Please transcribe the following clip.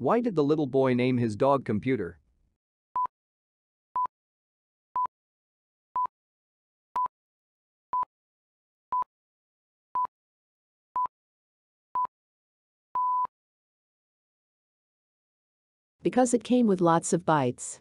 Why did the little boy name his dog Computer? Because it came with lots of bytes.